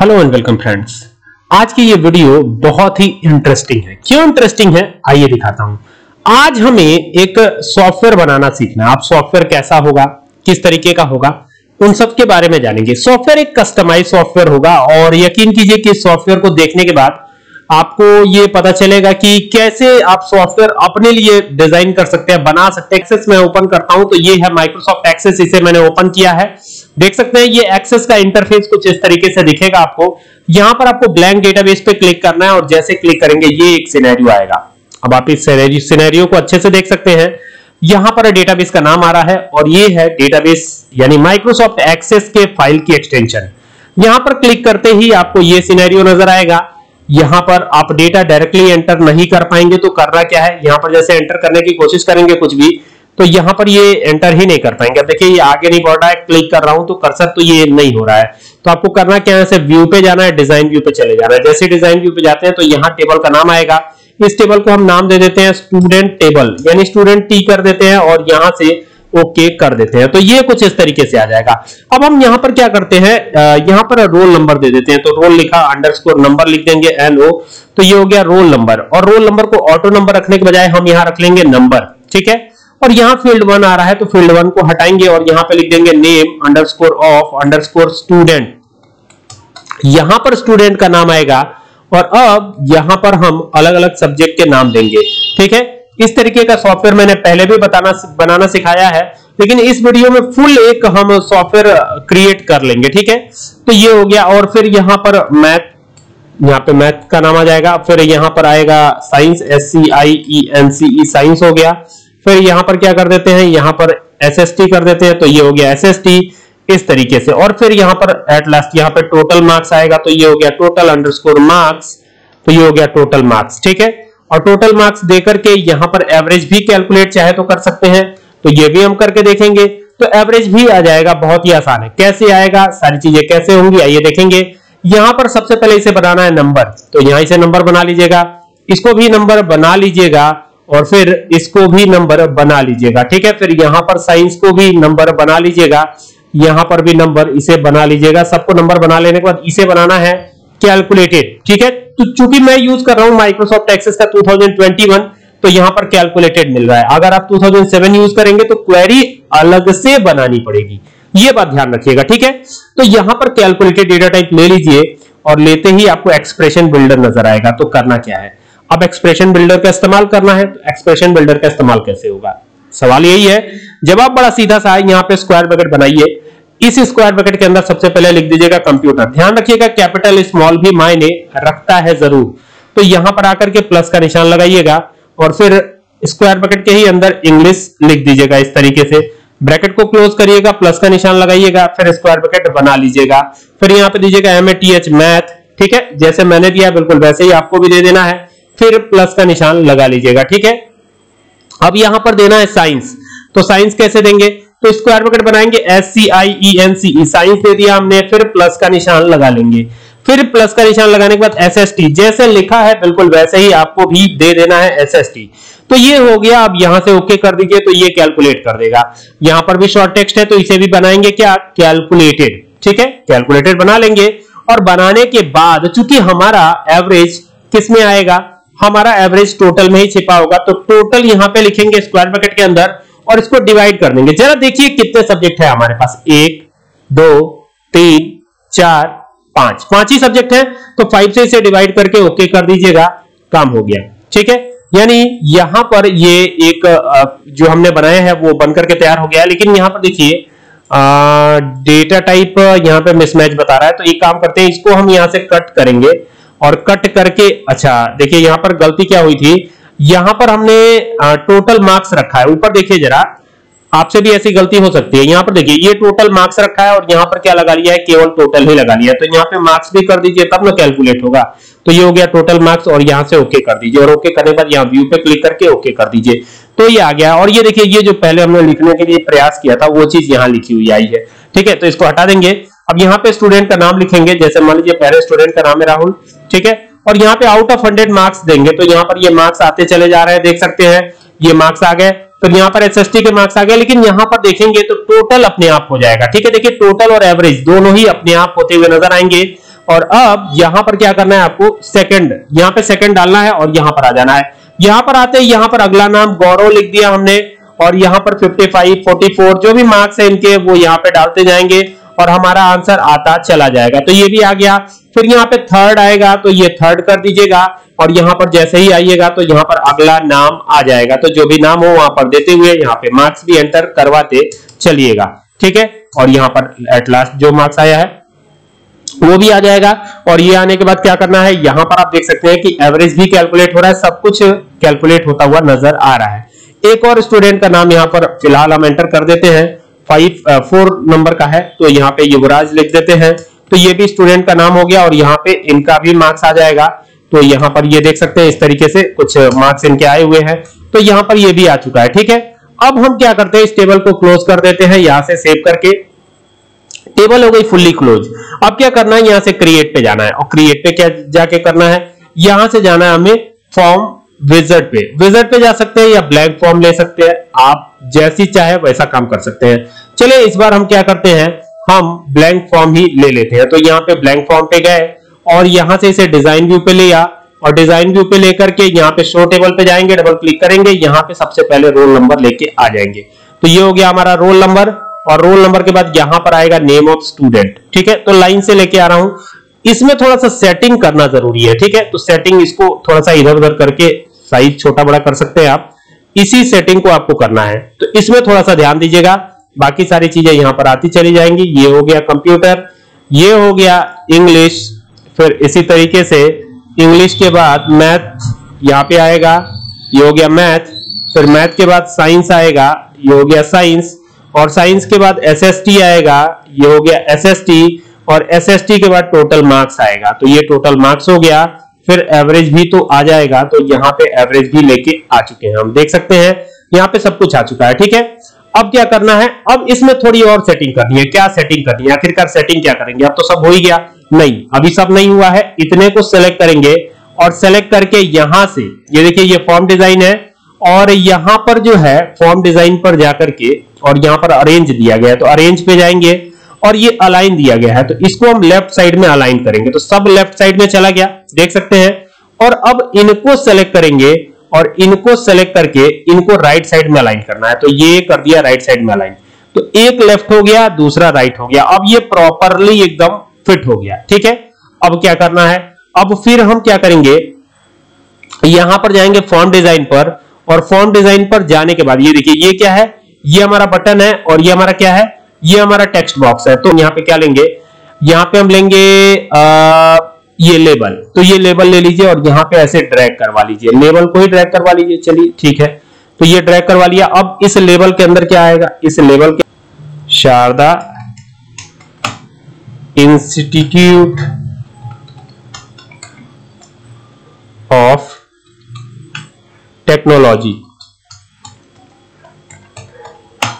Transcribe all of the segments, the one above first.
Hello and welcome friends आज की ये वीडियो बहुत ही इंटरेस्टिंग है। क्यों इंटरेस्टिंग है? आइए दिखाता हूँ। आज हमें एक सॉफ्टवेयर बनाना सीखना आप सॉफ्टवेयर कैसा होगा? किस तरीके का होगा? उन सब के बारे में जानेंगे। सॉफ्टवेयर एक कस्टमाइज सॉफ्टवेयर होगा और यकीन कीजिए कि सॉफ्टवेयर को देखने के बाद आपको ये पता चलेगा कि कैसे आप सॉफ्टवेयर अपने लिए डिज़ाइन कर सकते हैं, बना सकते हैं। एक्सेस मैं ओपन करता हूँ तो ये है माइक्रोसॉफ्ट एक्सेस इसे मैंने ओपन किया है। देख सकते हैं, ये एक्सेस का इंटरफेस कुछ इस तरीके से दिखेगा आपको। यहाँ पर आपको ब्लैंक डेटाबेस पे क्लिक करना है, और जैसे क्लिक करेंगे, ये एक सिनेरियो आएगा। अब आप इस सिनेरियो को अच्छे से देख सकते हैं। यहाँ पर डेटाबेस का नाम आ रहा है, और ये है डेटाबेस यानी माइक्रोसॉफ्ट एक्सेस के फ़ाइल की एक्सटेंशन यहाँ पर क्लिक करते ही आपको ये सिनेरियो नज़र आएगा। यहाँ पर आप डेटा डायरेक्टली एंटर नहीं कर पाएँगे तो करना क्या है? यहाँ पर जैसे एंटर करने की कोशिश करेंगे कुछ भी तो यहाँ पर ये एंटर ही नहीं कर पाएँगे। देखिए, ये आगे नहीं बढ़ रहा है क्लिक कर रहा हूँ तो कर्सर तो ये नहीं हो रहा है। तो आपको करना क्या है? व्यू पे जाना है डिज़ाइन व्यू पे चले जाना है। जैसे डिज़ाइन व्यू पे जाते हैं तो यहाँ टेबल का नाम आएगा। इस टेबल को हम नाम दे देते हैं स्टूडेंट टेबल यानी स्टूडेंट टी कर देते हैं और यहाँ से ओके कर देते हैं। तो ये कुछ इस तरीके से आ जाएगा। अब हम यहाँ पर क्या करते हैं? यहाँ पर रोल नंबर दे देते हैं। तो रोल लिखा अंडरस्कोर नंबर लिख देंगे एन ओ तो ये हो गया रोल नंबर। और रोल नंबर को ऑटो नंबर रखने के बजाय हम यहाँ रख लेंगे नंबर ठीक है? और यहाँ फ़ील्ड वन आ रहा है तो फ़ील्ड वन को हटाएँगे और यहाँ पे लिख देंगे name underscore of underscore student यहाँ पर स्टूडेंट का नाम आएगा। और अब यहाँ पर हम अलग अलग सब्जेक्ट के नाम देंगे, ठीक है? इस तरीके का सॉफ्टवेयर मैंने पहले भी बताना बनाना सिखाया है, लेकिन इस वीडियो में फुल एक हम सॉफ्टवेयर क्रिएट कर लेंगे, ठीक है? तो ये हो गया, और फिर यहाँ पर मैथ यहाँ पे मैथ का नाम आ जाएगा, फिर यहाँ पर आएगा science S C I E N C E science हो गया। फिर यहाँ पर क्या कर देते हैं, यहाँ पर एस एस टी कर देते हैं तो ये हो गया एस एस टी इस तरीके से। और फिर यहाँ पर एट लास्ट यहाँ पर टोटल मार्क्स आएगा तो ये हो गया टोटल अंडरस्कोर मार्क्स तो ये हो गया टोटल मार्क्स ठीक है? और टोटल मार्क्स देकर के यहाँ पर एवरेज भी कैलकुलेट चाहे तो कर सकते हैं। तो ये भी हम करके देखेंगे। तो एवरेज भी आ जाएगा, बहुत ही आसान है। कैसे आएगा, सारी चीज़ें कैसे होंगी, आइए देखेंगे। यहाँ पर सबसे पहले इसे बनाना है नंबर तो यहाँ इसे नंबर बना लीजिएगा। इसको भी नंबर बना लीजिएगा और फिर इसको भी नंबर बना लीजिएगा। ठीक है, फिर यहाँ पर साइंस को भी नंबर बना लीजिएगा। यहाँ पर भी नंबर इसे बना लीजिएगा। सबको नंबर बना लेने के बाद इसे बनाना है कैलकुलेटेड ठीक है तो चूँकि मैं यूज़ कर रहा हूँ माइक्रोसॉफ्ट एक्सेस का 2021 तो यहाँ पर कैलकुलेटेड मिल रहा है। अगर आप 2007 यूज़ करेंगे तो क्वेरी अलग से बनानी पड़ेगी। ये बात ध्यान रखिएगा, ठीक है? तो यहाँ पर कैलकुलेटेड डेटा टाइप ले लीजिए और लेते ही आपको एक्सप्रेशन बिल्डर नज़र आएगा। तो करना क्या है? अब एक्सप्रेशन बिल्डर का इस्तेमाल करना है। तो एक्सप्रेशन बिल्डर का इस्तेमाल कैसे होगा? सवाल यही है जवाब बड़ा सीधा सा है यहाँ पे स्क्वायर ब्रैकेट बनाइए इस स्क्वायर ब्रैकेट के अंदर सबसे पहले लिख दीजिएगा कंप्यूटर। ध्यान रखिएगा, कैपिटल, स्मॉल भी मायने रखता है ज़रूर। तो यहाँ पर आकर के प्लस का निशान लगाइएगा और फिर स्क्वायर ब्रैकेट के ही अंदर इंग्लिश लिख दीजिएगा इस तरीके से। ब्रैकेट को क्लोज करिएगा, प्लस का निशान लगाइएगा, फिर स्क्वायर ब्रैकेट बना लीजिएगा। फिर यहाँ पे दीजिएगा M A T H math, ठीक है? जैसे मैंने दिया, बिल्कुल वैसे ही आपको भी दे देना है। फिर प्लस का निशान लगा लीजिएगा, ठीक है? अब यहाँ पर देना है साइंस। तो साइंस कैसे देंगे? तो स्क्वायर ब्रैकेट बनाएँगे S C I E N C science दे दिया हमने, फिर प्लस का निशान लगा लेंगे। फिर प्लस का निशान लगाने के बाद एस एस टी जैसे लिखा है बिल्कुल वैसे ही आपको भी दे देना है एस एस टी तो ये हो गया आप यहाँ से ओके कर दीजिए तो ये कैलकुलेट कर देगा। यहाँ पर भी शॉर्ट टेक्स्ट है तो इसे भी बनाएँगे क्या? कैलकुलेटेड ठीक है? कैलकुलेटेड बना लेंगे। और बनाने के बाद, चूँकि हमारा एवरेज किसमें आएगा? हमारा एवरेज टोटल में ही छिपा होगा तो टोटल यहाँ पे लिखेंगे स्क्वायर ब्रैकेट के अंदर। और इसको डिवाइड कर देंगे। जरा देखिए कितने सब्जेक्ट है हमारे पास। एक, दो, तीन, चार, पाँच। पाँच ही सब्जेक्ट है तो फाइव से इसे डिवाइड करके ओके कर दीजिएगा। काम हो गया। ठीक है? यानी यहाँ पर ये एक जो हमने बनाया है, वो बनकर के तैयार हो गया लेकिन यहाँ पर देखिए डेटा टाइप यहाँ पे मिसमैच बता रहा है। तो एक काम करते हैं, इसको हम यहाँ से कट करेंगे। और कट करके अच्छा देखिए यहाँ पर गलती क्या हुई थी? यहाँ पर हमने टोटल मार्क्स रखा है। ऊपर देखिए जरा, आपसे भी ऐसी गलती हो सकती है। यहाँ पर देखिए, ये टोटल मार्क्स रखा है और यहाँ पर क्या लगा लिया है? केवल टोटल ही लगा लिया। है तो यहाँ पे मार्क्स भी कर दीजिए, तब ना कैलकुलेट होगा। तो ये हो गया टोटल मार्क्स और यहाँ से ओके कर दीजिए। और ओके करने के बाद यहाँ व्यू पे क्लिक करके ओके कर दीजिए। तो ये आ गया। और ये देखिए, ये जो पहले हमने लिखने के लिए प्रयास किया था, वो चीज़ यहाँ लिखी हुई आई है। ठीक है तो इसको हटा देंगे। अब यहाँ पे स्टूडेंट का नाम लिखेंगे। जैसे मान लीजिए, पहले स्टूडेंट का नाम है राहुल। ठीक है? और यहाँ पे आउट ऑफ़ हंड्रेड मार्क्स देंगे। तो यहाँ पर ये मार्क्स आते चले जा रहे हैं देख सकते हैं। ये मार्क्स आ गए। तो यहाँ पर एसएसटी के मार्क्स आ गए लेकिन यहाँ पर देखेंगे तो टोटल अपने आप हो जाएगा। ठीक है देखिए टोटल और एवरेज दोनों ही अपने आप होते हुए नज़र आएँगे। और अब यहाँ पर क्या करना है आपको? सेकंड यहाँ पे सेकंड डालना है और यहाँ पर आ जाना है। यहाँ पर आते ही यहाँ पर अगला नाम गौरव लिख दिया हमने। और यहाँ पर 55, 44 जो भी मार्क्स है इनके वो यहाँ पे डालते जाएँगे। और हमारा आंसर आता चला जाएगा। तो ये भी आ गया। फिर यहाँ पे थर्ड आएगा तो ये थर्ड कर दीजिएगा और यहाँ पर जैसे ही आइएगा तो यहाँ पर अगला नाम आ जाएगा। तो जो भी नाम हो वहाँ पर देते हुए यहाँ पे मार्क्स भी एंटर करवाते चलिएगा। ठीक है? और यहाँ पर एट लास्ट जो मार्क्स आया है, वो भी आ जाएगा। और ये आने के बाद क्या करना है? यहाँ पर आप देख सकते हैं कि एवरेज भी कैलकुलेट हो रहा है। सब कुछ कैलकुलेट होता हुआ नज़र आ रहा है। एक और स्टूडेंट का नाम यहाँ पर फ़िलहाल हम एंटर कर देते हैं। फाइव फोर नंबर का है तो यहाँ पे युवराज लिख देते हैं। तो ये भी स्टूडेंट का नाम हो गया और यहाँ पे इनका भी मार्क्स आ जाएगा। तो यहाँ पर ये देख सकते हैं इस तरीके से कुछ मार्क्स इनके आए हुए हैं। तो यहाँ पर ये भी आ चुका है, ठीक है? अब हम क्या करते हैं? इस टेबल को क्लोज कर देते हैं यहाँ से सेव करके। टेबल हो गई फुल्ली क्लोज अब क्या करना है? यहाँ से क्रिएट पे जाना है। और क्रिएट पे क्या जाके करना है? यहाँ से जाना है हमें फॉर्म विजट पे। विजट पे जा सकते हैं या ब्लैंक फॉर्म ले सकते हैं। आप जैसी चाहे वैसा काम कर सकते हैं। चलिए, इस बार हम क्या करते हैं? हम ब्लैंक फॉर्म ही ले लेते हैं। तो यहाँ पे ब्लैंक फॉर्म पे गए और यहाँ से इसे डिज़ाइन व्यू पे लिया और डिज़ाइन व्यू पे लेकर के यहाँ पे शो टेबल पे जाएँगे डबल क्लिक करेंगे, यहाँ पे सबसे पहले रोल नंबर लेके आ जाएँगे। तो ये हो गया हमारा रोल नंबर और रोल नंबर के बाद यहाँ पर आएगा नेम ऑफ़ स्टूडेंट ठीक है? तो लाइन से लेके आ रहा हूँ। इसमें थोड़ा सा सेटिंग करना ज़रूरी है, ठीक है? तो सेटिंग इसको थोड़ा सा इधर उधर करके साइज़ छोटा बड़ा कर सकते हैं आप। इसी सेटिंग को आपको करना है। तो इसमें थोड़ा सा ध्यान दीजिएगा। बाकी सारी चीज़ें यहाँ पर आती चली जाएँगी। ये हो गया कंप्यूटर ये हो गया इंग्लिश फिर इसी तरीके से इंग्लिश के बाद मैथ यहाँ पे आएगा। ये हो गया मैथ फिर मैथ के बाद साइंस आएगा। ये हो गया साइंस और साइंस के बाद एसएसटी आएगा। ये हो गया एसएसटी और एसएसटी के बाद टोटल मार्क्स आएगा। तो ये टोटल मार्क्स हो गया। फिर एवरेज भी तो आ जाएगा तो यहाँ पे एवरेज भी लेके आ चुके हैं। हम देख सकते हैं, यहाँ पे सब कुछ आ चुका है, ठीक है? अब क्या करना है? अब इसमें थोड़ी और सेटिंग करनी है। क्या सेटिंग करनी है? आखिरकार सेटिंग क्या करेंगे? अब तो सब हो ही गया। नहीं, अभी सब नहीं हुआ है। इतने को सेलेक्ट करेंगे और सेलेक्ट करके यहाँ से, ये देखिए, ये फॉर्म डिज़ाइन है और यहाँ पर जो है फॉर्म डिज़ाइन पर जाकर के और यहाँ पर अरेंज दिया गया तो अरेंज पे जाएँगे और ये अलाइन दिया गया है तो इसको हम लेफ़्ट साइड में अलाइन करेंगे। तो सब लेफ़्ट साइड में चला गया, देख सकते हैं। और अब इनको सेलेक्ट करेंगे और इनको सेलेक्ट करके इनको राइट साइड में अलाइन करना है। तो ये कर दिया राइट साइड में अलाइन तो एक लेफ़्ट हो गया, दूसरा राइट हो गया। अब ये प्रॉपरली एकदम फिट हो गया, ठीक है? अब क्या करना है? अब फिर हम क्या करेंगे? यहाँ पर जाएँगे फॉर्म डिज़ाइन पर और फॉर्म डिज़ाइन पर जाने के बाद, ये देखिए, ये क्या है? ये हमारा बटन है और ये हमारा क्या है? ये हमारा टेक्स्ट बॉक्स है तो यहाँ पे क्या लेंगे? यहाँ पे हम लेंगे आ, ये लेबल तो ये लेबल ले लीजिए और यहाँ पे ऐसे ड्रैग करवा लीजिए। लेबल को ही ड्रैग करवा लीजिए चलिए ठीक है। तो ये ड्रैग करवा लिया। अब इस लेबल के अंदर क्या आएगा? इस लेबल के शारदा इंस्टीट्यूट ऑफ़ टेक्नोलॉजी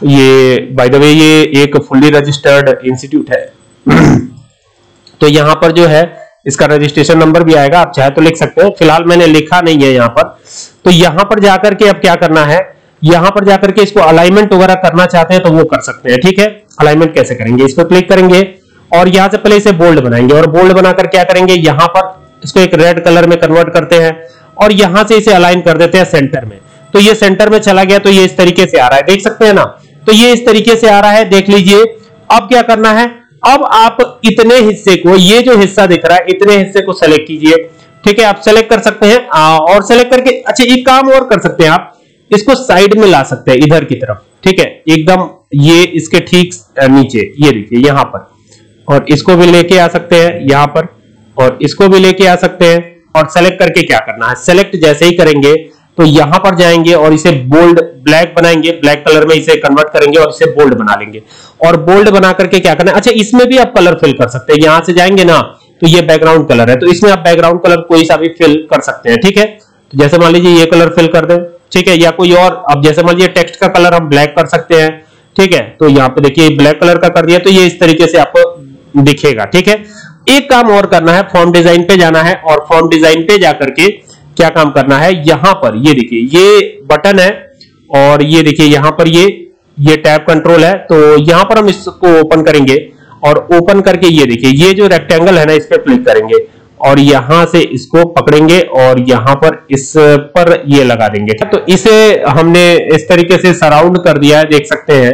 ये बाय द वे ये एक फुल्ली रजिस्टर्ड इंस्टीट्यूट है। तो यहाँ पर जो है, इसका रजिस्ट्रेशन नंबर भी आएगा, आप चाहे तो लिख सकते हो। फ़िलहाल मैंने लिखा नहीं है यहाँ पर। तो यहाँ पर जाकर के अब क्या करना है? यहाँ पर जाकर के इसको अलाइनमेंट वगैरह करना चाहते हैं तो वो कर सकते हैं, ठीक है? अलाइनमेंट कैसे करेंगे? इस पर क्लिक करेंगे और यहाँ से पहले इसे बोल्ड बनाएँगे और बोल्ड बनाकर क्या करेंगे? यहाँ पर इसको एक रेड कलर में कन्वर्ट करते हैं और यहाँ से इसे अलाइन कर देते हैं सेंटर में। तो ये सेंटर में चला गया तो ये इस तरीके से आ रहा है। देख सकते हैं ना? तो ये इस तरीके से आ रहा है देख लीजिए। अब क्या करना है? अब आप इतने हिस्से को ये जो हिस्सा दिख रहा है इतने हिस्से को सेलेक्ट कीजिए। ठीक है आप सेलेक्ट कर सकते हैं आ, और सेलेक्ट करके अच्छा एक काम और कर सकते हैं आप। इसको साइड में ला सकते हैं इधर की तरफ़। ठीक है एकदम ये इसके ठीक नीचे ये देखिए यहाँ पर। और इसको भी लेके आ सकते हैं यहाँ पर। और इसको भी लेके आ सकते हैं और सेलेक्ट करके क्या करना है? सेलेक्ट जैसे ही करेंगे तो यहाँ पर जाएँगे और इसे बोल्ड ब्लैक बनाएँगे ब्लैक कलर में इसे कन्वर्ट करेंगे और इसे बोल्ड बना लेंगे। और बोल्ड बना करके क्या करना है? अच्छा इसमें भी आप कलर फिल कर सकते हैं। यहाँ से जाएँगे ना तो ये बैकग्राउंड कलर है। तो इसमें आप बैकग्राउंड कलर कोई सा भी फिल कर सकते हैं, ठीक है? तो जैसे मान लीजिए ये कलर फिल कर दें, ठीक है? या कोई और, अब जैसे मान लीजिए टेक्स्ट का कलर हम ब्लैक कर सकते हैं, ठीक है? तो यहाँ पे देखिए ब्लैक कलर का कर दिया तो ये इस तरीके से आपको दिखेगा, ठीक है? एक काम और करना है फॉर्म डिज़ाइन पे जाना है और फॉर्म डिज़ाइन पे जाकर के क्या काम करना है? यहाँ पर। ये देखिए, ये बटन है और ये देखिए, यहाँ पर ये ये टैब कंट्रोल है। तो यहाँ पर हम इसको ओपन करेंगे और ओपन करके ये देखिए, ये जो रेक्टेंगल है ना, इस पर क्लिक करेंगे और यहाँ से इसको पकड़ेंगे और यहाँ पर इस पर ये लगा देंगे। तो इसे हमने इस तरीके से सराउंड कर दिया है, देख सकते हैं।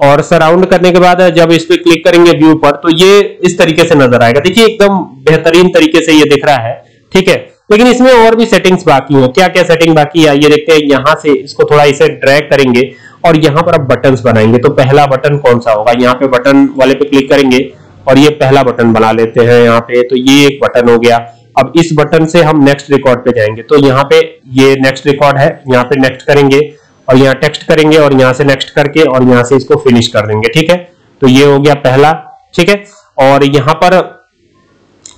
और सराउंड करने के बाद जब इस पर क्लिक करेंगे व्यू पर तो ये इस तरीके से नज़र आएगा। देखिए, एकदम बेहतरीन तरीके से ये दिख रहा है। ठीक है? लेकिन इसमें और भी सेटिंग्स बाकी है। क्या क्या सेटिंग बाकी है? ये देखते हैं, यहाँ से इसको थोड़ा इसे ड्रैग करेंगे और यहाँ पर आप बटन बनाएँगे। तो पहला बटन कौन सा होगा? यहाँ पे बटन वाले पे क्लिक करेंगे और ये पहला बटन बना लेते हैं यहाँ पे। तो ये एक बटन हो गया। अब इस बटन से हम नेक्स्ट रिकॉर्ड पे जाएँगे। तो यहाँ पे ये नेक्स्ट रिकॉर्ड है। यहाँ पे नेक्स्ट करेंगे और यहाँ टेक्स्ट करेंगे और यहाँ से नेक्स्ट करके और यहाँ से इसको फिनिश कर देंगे। ठीक है? तो ये हो गया पहला। ठीक है? और यहाँ पर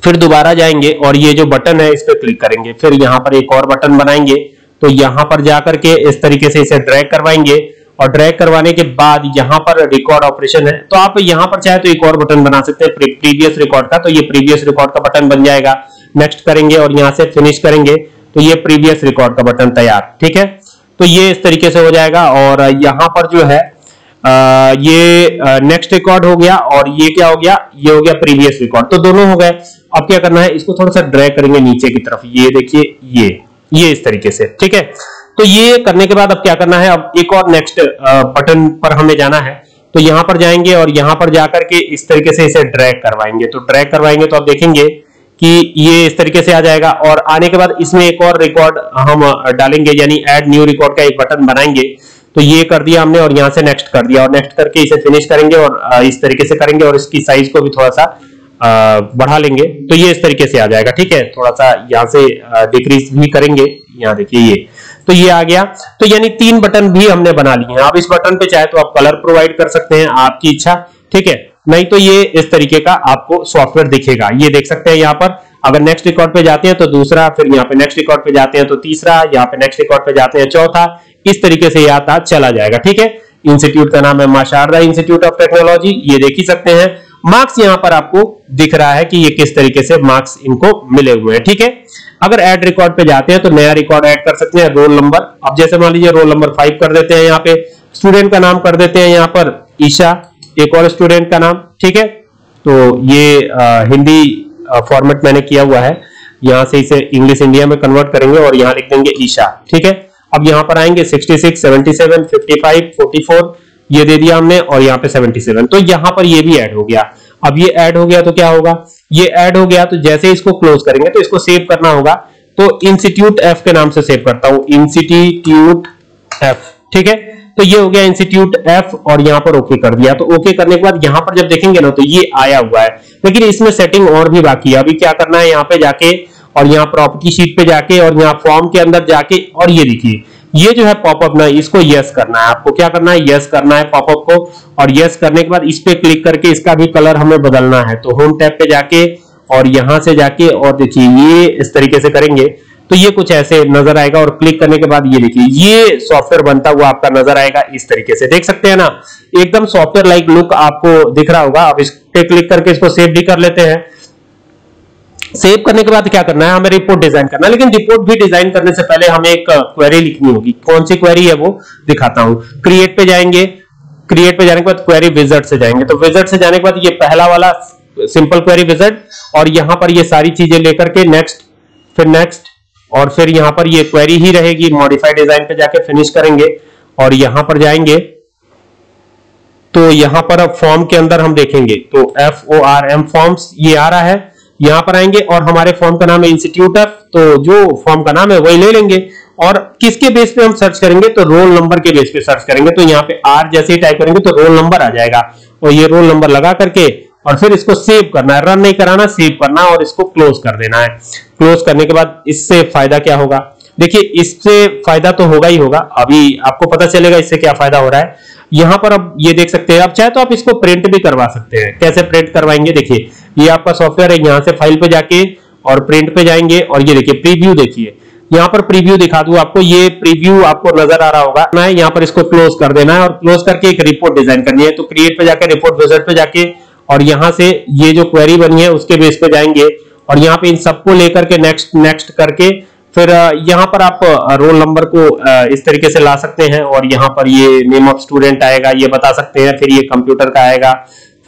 फिर दोबारा जाएँगे और ये जो बटन है इस पर क्लिक करेंगे। फिर यहाँ पर एक और बटन बनाएँगे। तो यहाँ पर जाकर के इस तरीके से इसे ड्रैग करवाएँगे और ड्रैग करवाने के बाद यहाँ पर रिकॉर्ड ऑपरेशन है। तो आप यहाँ पर चाहे तो एक और बटन बना सकते हैं प्रीवियस रिकॉर्ड का। तो ये प्रीवियस रिकॉर्ड का बटन बन जाएगा। नेक्स्ट करेंगे और यहाँ से फिनिश करेंगे। तो ये प्रीवियस रिकॉर्ड का बटन तैयार। ठीक है? तो ये इस तरीके से हो जाएगा और यहाँ पर जो है ये नेक्स्ट रिकॉर्ड हो गया और ये क्या हो गया? ये हो गया प्रीवियस रिकॉर्ड तो दोनों हो गए। अब क्या करना है? इसको थोड़ा सा ड्रैग करेंगे नीचे की तरफ़। ये देखिए, ये। ये इस तरीके से, ठीक है? तो ये करने के बाद अब क्या करना है? अब एक और नेक्स्ट बटन पर हमें जाना है। तो यहाँ पर जाएँगे और यहाँ पर जाकर के इस तरीके से इसे ड्रैग करवाएँगे। तो ड्रैग करवाएँगे तो आप देखेंगे कि ये इस तरीके से आ जाएगा और आने के बाद इसमें एक और रिकॉर्ड हम डालेंगे, यानी ऐड न्यू रिकॉर्ड का एक बटन बनाएँगे। तो ये कर दिया हमने और यहाँ से नेक्स्ट कर दिया और नेक्स्ट करके इसे फिनिश करेंगे और इस तरीके से करेंगे और इसकी साइज़ को भी थोड़ा सा बढ़ा लेंगे। तो ये इस तरीके से आ जाएगा, ठीक है? थोड़ा सा यहाँ से डिक्रीज भी करेंगे। यहाँ देखिए ये। तो ये आ गया। तो यानी तीन बटन भी हमने बना लिए हैं। आप इस बटन पे चाहे तो आप कलर प्रोवाइड कर सकते हैं, आपकी इच्छा, ठीक है? नहीं तो ये इस तरीके का आपको सॉफ्टवेयर दिखेगा। ये देख सकते हैं यहाँ पर। अगर नेक्स्ट रिकॉर्ड पे जाते हैं तो दूसरा, फिर यहाँ पे नेक्स्ट रिकॉर्ड पे जाते हैं तो तीसरा, यहाँ पे नेक्स्ट रिकॉर्ड पे जाते हैं चौथा। इस तरीके से आता चला जाएगा ठीक है? इंस्टीट्यूट का नाम है माँ शारदा इंस्टीट्यूट ऑफ़ टेक्नोलॉजी ये देख ही सकते हैं। मार्क्स यहाँ पर आपको दिख रहा है कि ये किस तरीके से मार्क्स इनको मिले हुए हैं ठीक है? अगर ऐड रिकॉर्ड पे जाते हैं तो नया रिकॉर्ड ऐड कर सकते हैं रोल नंबर अब जैसे मान लीजिए रोल नंबर फाइव कर देते हैं यहाँ पे। स्टूडेंट का नाम कर देते हैं यहाँ पर ईशा। एक और स्टूडेंट का नाम ठीक है? तो ये आ, हिंदी फॉर्मेट मैंने किया हुआ है। यहाँ से इसे इंग्लिश इंडिया में कन्वर्ट करेंगे और यहाँ लिख देंगे ईशा ठीक है? अब यहाँ पर आएँगे 66, 77, 55, 44 ये दे दिया हमने और यहाँ पे 77 तो यहाँ पर ये भी ऐड हो गया। अब ये ऐड हो गया तो क्या होगा? ये ऐड हो गया तो जैसे इसको क्लोज करेंगे तो इसको सेव करना होगा। तो इंस्टीट्यूट एफ़ के नाम से सेव करता हूँ। इंस्टीट्यूट एफ़ ठीक है? तो ये हो गया इंस्टीट्यूट एफ़ और यहाँ पर ओके कर दिया। तो ओके करने के बाद यहाँ पर जब देखेंगे ना तो ये आया हुआ है। लेकिन इसमें सेटिंग और भी बाकी है। अभी क्या करना है? यहाँ पे जाके और यहाँ प्रॉपर्टी शीट पे जाके और यहाँ फॉर्म के अंदर जाके और ये देखिए। ये जो है पॉपअप ना, इसको यस करना है। आपको क्या करना है? यस करना है पॉपअप को। और यस करने के बाद इस पे क्लिक करके इसका भी कलर हमें बदलना है। तो होम टैब पे जाके और यहाँ से जाके और देखिए, ये इस तरीके से करेंगे। तो ये कुछ ऐसे नज़र आएगा और क्लिक करने के बाद ये देखिए, ये सॉफ्टवेयर बनता हुआ आपका नज़र आएगा इस तरीके से। देख सकते हैं ना, एकदम सॉफ्टवेयर लाइक लुक आपको दिख रहा होगा। आप इस पे क्लिक करके इसको सेव भी कर लेते हैं। सेव करने के बाद क्या करना है, हमें रिपोर्ट डिज़ाइन करना है। लेकिन रिपोर्ट भी डिज़ाइन करने से पहले हमें एक क्वेरी लिखनी होगी। कौन सी क्वेरी है वो दिखाता हूँ। क्रिएट पे जाएँगे। क्रिएट पे जाने के बाद क्वेरी विज़िट से जाएँगे। तो विज़िट से जाने के बाद ये पहला वाला सिंपल क्वेरी विज़िट और यहाँ पर ये सारी चीज़ें लेकर के नेक्स्ट फिर नेक्स्ट और फिर यहाँ पर ये क्वेरी ही रहेगी। मॉडिफाइड डिज़ाइन पे जाके फिनिश करेंगे और यहाँ पर जाएँगे। तो यहाँ पर अब फॉर्म के अंदर हम देखेंगे। तो F O R M forms ये आ रहा है। यहाँ पर आएँगे और हमारे फॉर्म का नाम है इंस्टीट्यूट ऑफ़ तो जो फॉर्म का नाम है वही ले लेंगे। और किसके बेस पे हम सर्च करेंगे? तो रोल नंबर के बेस पे सर्च करेंगे। तो यहाँ पे आर जैसे ही टाइप करेंगे तो रोल नंबर आ जाएगा। और ये रोल नंबर लगा करके और फिर इसको सेव करना है। रन नहीं कराना सेव करना और इसको क्लोज कर देना है। क्लोज करने के बाद इससे फ़ायदा क्या होगा? देखिए, इससे फ़ायदा तो होगा ही होगा। अभी आपको पता चलेगा इससे क्या फ़ायदा हो रहा है। यहाँ पर अब ये देख सकते हैं। अब चाहे तो आप इसको प्रिंट भी करवा सकते हैं। कैसे प्रिंट करवाएँगे? देखिए ये आपका सॉफ्टवेयर है, यहाँ से फ़ाइल पे जाके और प्रिंट पे जाएँगे और ये देखिए प्रीव्यू देखिए। यहाँ पर प्रीव्यू दिखा दू आपको, ये प्रीव्यू आपको नज़र आ रहा होगा। ना यहाँ पर इसको क्लोज कर देना है और क्लोज करके एक रिपोर्ट डिज़ाइन करनी है। तो क्रिएट पे जाके रिपोर्ट विज़िट पे जाके और यहाँ से ये जो क्वेरी बनी है, उसके बेस पे जाएँगे और यहाँ पे इन सबको लेकर के नेक्स्ट नेक्स्ट करके फिर यहाँ पर आप रोल नंबर को इस तरीके से ला सकते हैं और यहाँ पर ये नेम ऑफ़ स्टूडेंट आएगा, ये बता सकते हैं, फिर ये कंप्यूटर का आएगा।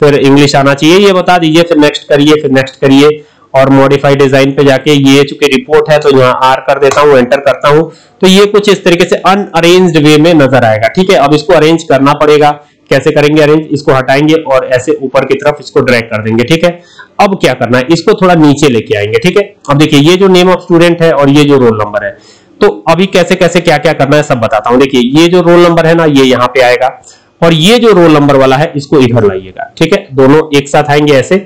फिर इंग्लिश आना चाहिए, ये बता दीजिए, फिर नेक्स्ट करिए, फिर नेक्स्ट करिए। और मॉडिफाइड डिज़ाइन पे जाके ये चूँकि रिपोर्ट है तो यहाँ आर कर देता हूँ एंटर करता हूँ। तो ये कुछ इस तरीके से अनअरेंज्ड वे में नज़र आएगा, ठीक है? अब इसको अरेंज करना पड़ेगा। कैसे करेंगे अरेंज इसको हटाएँगे और ऐसे ऊपर की तरफ़ इसको ड्रैग कर देंगे, ठीक है? अब क्या करना है? इसको थोड़ा नीचे लेके आएँगे, ठीक है? अब देखिए, ये जो नेम ऑफ़ स्टूडेंट है और ये जो रोल नंबर है तो अभी कैसे कैसे क्या क्या करना है, सब बताता हूँ। देखिए, ये जो रोल नंबर है ना, ये यहाँ पे आएगा। और ये जो रोल नंबर वाला है, इसको इधर लाइएगा, ठीक है? दोनों एक साथ आएँगे ऐसे।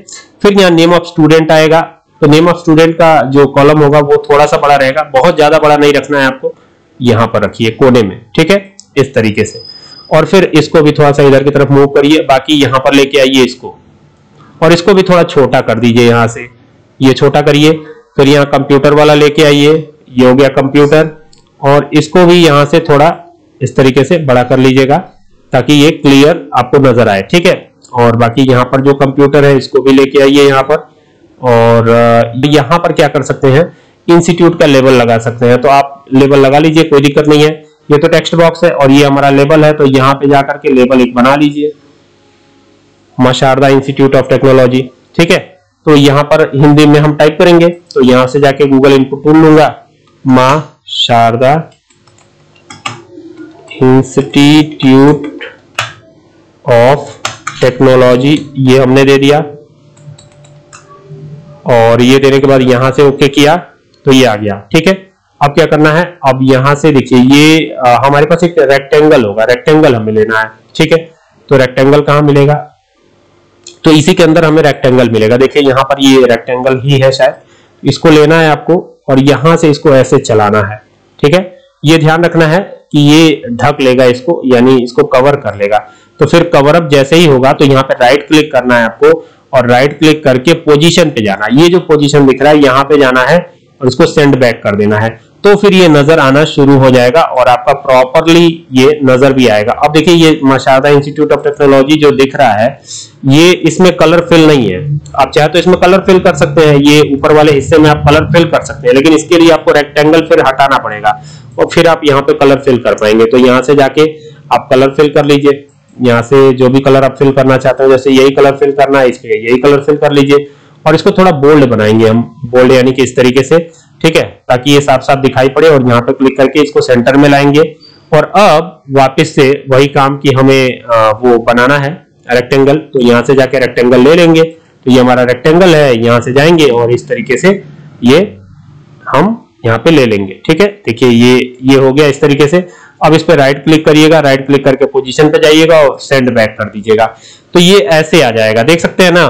फिर यहाँ नेम ऑफ़ स्टूडेंट आएगा। तो नेम ऑफ़ स्टूडेंट का जो कॉलम होगा, वो थोड़ा सा बड़ा रहेगा। बहुत ज़्यादा बड़ा नहीं रखना है आपको। यहाँ पर रखिए, कोने में, ठीक है? इस तरीके से। और फिर इसको भी थोड़ा सा इधर की तरफ़ मूव करिए। बाकी यहाँ पर लेके आइए इसको। और इसको भी थोड़ा छोटा कर दीजिए यहाँ से। ये छोटा करिए। फिर यहाँ कंप्यूटर वाला लेके आइए। ये हो गया कंप्यूटर और इसको भी यहाँ से थोड़ा इस तरीके से बड़ा कर लीजिएगा। ताकि ये क्लियर आपको नज़र आए, ठीक है? और बाकी यहाँ पर जो कंप्यूटर है, इसको भी लेके आइए यहाँ पर। और यहाँ पर क्या कर सकते हैं? इंस्टीट्यूट का लेबल लगा सकते हैं। तो आप लेवल लगा लीजिए, कोई दिक्कत नहीं है। ये तो टेक्स्ट बॉक्स है और ये हमारा लेबल है तो यहाँ पे जाकर के लेबल एक बना लीजिए। माँ शारदा इंस्टीट्यूट ऑफ़ टेक्नोलॉजी ठीक है? तो यहाँ पर हिंदी में हम टाइप करेंगे तो यहाँ से जाके गूगल इनपुट टूल लूँगा माँ शारदा इंस्टीट्यूट ऑफ़ टेक्नोलॉजी ये हमने दे दिया। और ये देने के बाद यहाँ से ओके किया तो ये आ गया। ठीक है? अब क्या करना है? अब यहाँ से देखिए ये आ, हमारे पास एक रेक्टेंगल होगा। रेक्टेंगल हमें लेना है। ठीक है? तो रेक्टेंगल कहाँ मिलेगा? तो इसी के अंदर हमें रेक्टेंगल मिलेगा। देखिए यहाँ पर ये रेक्टेंगल ही है शायद। इसको लेना है आपको और यहाँ से इसको ऐसे चलाना है। ठीक है? ये ध्यान रखना है। कि ये ढक लेगा इसको, यानी इसको कवर कर लेगा। तो फिर कवर अप जैसे ही होगा तो यहाँ पे राइट क्लिक करना है आपको और राइट क्लिक करके पोजीशन पे जाना। ये जो पोजीशन दिख रहा है, यहाँ पे जाना है और इसको सेंड बैक कर देना है। तो फिर ये नज़र आना शुरू हो जाएगा और आपका प्रॉपरली ये नज़र भी आएगा। अब देखिए, ये मशादा इंस्टीट्यूट ऑफ़ टेक्नोलॉजी जो दिख रहा है, ये इसमें कलर फिल नहीं है। आप चाहे तो इसमें कलर फिल कर सकते हैं। ये ऊपर वाले हिस्से में आप कलर फिल कर सकते हैं, लेकिन इसके लिए आपको रेक्टेंगल फिर हटाना पड़ेगा। और फिर आप यहाँ पे कलर फिल कर पाएँगे। तो यहाँ से जाके आप कलर फिल कर लीजिए। यहाँ से जो भी कलर आप फिल करना चाहते हो, जैसे यही कलर फिल करना है, इसके यही कलर फिल कर लीजिए। और इसको थोड़ा बोल्ड बनाएँगे हम। बोल्ड यानी कि इस तरीके से, ठीक है? ताकि ये साफ़ साफ़ दिखाई पड़े और यहाँ पे क्लिक करके इसको सेंटर में लाएँगे। और अब वापस से वही काम की हमें वो बनाना है रेक्टेंगल तो यहाँ से जाके रेक्टेंगल ले लेंगे। तो ये हमारा रेक्टेंगल है, यहाँ से जाएँगे और इस तरीके से ये हम यहाँ पे ले लेंगे, ठीक है? देखिए, ये ये हो गया इस तरीके से। अब इस पे राइट क्लिक करिएगा राइट क्लिक करके पोजीशन पे जाइएगा और सेंड बैक कर दीजिएगा। तो ये ऐसे आ जाएगा, देख सकते हैं ना?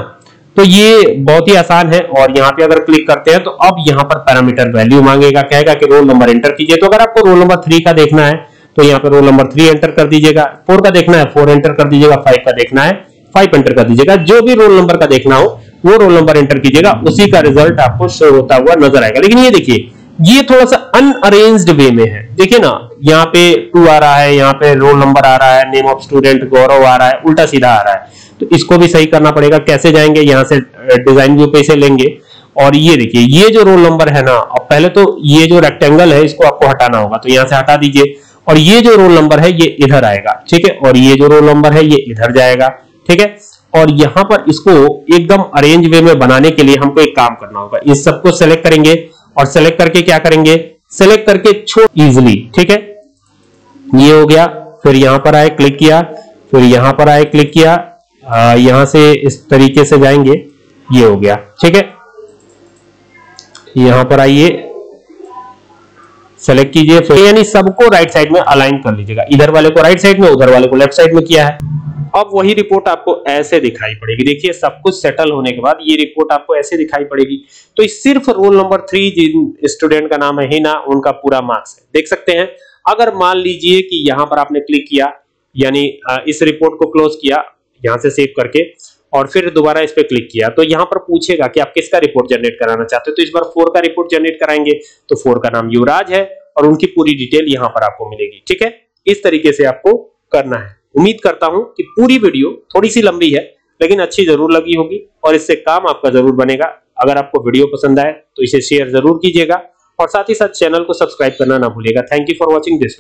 तो ये बहुत ही आसान है और यहाँ पे अगर क्लिक करते हैं तो अब यहाँ पर पैरामीटर वैल्यू मांगेगा, कहेगा कि रोल नंबर एंटर कीजिए। तो अगर आपको रोल नंबर थ्री का देखना है तो यहाँ पे रोल नंबर थ्री एंटर कर दीजिएगा। फोर का देखना है फोर एंटर कर दीजिएगा। फाइव का देखना है फाइव एंटर कर दीजिएगा। जो भी रोल नंबर का देखना हो, वो रोल नंबर एंटर कीजिएगा। उसी का रिज़ल्ट आपको शो होता हुआ नज़र आएगा। लेकिन ये देखिए ये थोड़ा सा अनअरेंज्ड वे में है। देखिए ना, यहाँ पे टू आ रहा है, यहाँ पे रोल नंबर आ रहा है नेम ऑफ़ स्टूडेंट गौरव आ रहा है, उल्टा सीधा आ रहा है। तो इसको भी सही करना पड़ेगा, कैसे जाएँगे, यहाँ से डिज़ाइन व्यू पे से लेंगे। और ये देखिए, ये जो रोल नंबर है ना, अब पहले तो ये जो रेक्टेंगल है, इसको आपको हटाना होगा तो यहाँ से हटा दीजिए। और ये जो रोल नंबर है, ये इधर आएगा, ठीक है? और ये जो रोल नंबर है, ये इधर जाएगा, ठीक है? और यहाँ पर इसको एकदम अरेंज वे में बनाने के लिए हमको एक काम करना होगा। इस सबको सेलेक्ट करेंगे और सेलेक्ट करके क्या करेंगे? सेलेक्ट करके छोड़ इजिली ठीक है? ये हो गया फिर यहाँ पर आए क्लिक किया फिर यहाँ पर आए क्लिक किया आ, यहाँ से इस तरीके से जाएँगे ये हो गया ठीक है? यहाँ पर आइए सेलेक्ट कीजिए फिर यानी सबको राइट साइड में अलाइन कर लीजिएगा। इधर वाले को राइट साइड में उधर वाले को लेफ़्ट साइड में किया है। अब वही रिपोर्ट आपको ऐसे दिखाई पड़ेगी। देखिए, सब कुछ सेटल होने के बाद ये रिपोर्ट आपको ऐसे दिखाई पड़ेगी। तो सिर्फ़ रोल नंबर थ्री जिन स्टूडेंट का नाम है हिना, उनका पूरा मार्क्स है। देख सकते हैं, अगर मान लीजिए कि यहाँ पर आपने क्लिक किया, यानी इस रिपोर्ट को क्लोज किया, यहाँ से सेव करके, और फिर दोबारा इस पर क्लिक किया तो यहाँ पर पूछेगा कि आप किसका रिपोर्ट जनरेट कराना चाहते हो। तो इस बार फोर का रिपोर्ट जनरेट कराएँगे तो फोर का नाम युवराज है, और उनकी पूरी डिटेल यहाँ पर आपको मिलेगी। ठीक है? इस तरीके से आपको करना है। उम्मीद करता हूँ कि पूरी वीडियो थोड़ी सी लंबी है, लेकिन अच्छी ज़रूर लगी होगी और इससे काम आपका ज़रूर बनेगा। अगर आपको वीडियो पसंद आए तो इसे शेयर ज़रूर कीजिएगा और साथ ही साथ चैनल को सब्सक्राइब करना ना भूलिएगा। Thank you for watching this